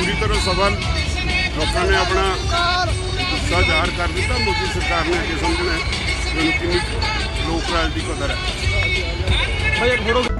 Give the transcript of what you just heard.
ਪੂਰੀ ਤਰ੍ਹਾਂ ਸਬਲ ਲੋਕਾਂ ਨੇ ਆਪਣਾ ਗੁੱਸਾ ਜ਼ਾਹਰ ਕਰ ਦਿੱਤਾ। ਮੋਦੀ ਸਰਕਾਰ ਨੇ ਅੱਗੇ ਸਮਝਣਾ ਹੈ ਕਿੰਨੀ ਲੋਕ ਰਾਜ ਦੀ ਕਦਰ ਹੈ। ਭਾਈ ਫੋਟੋ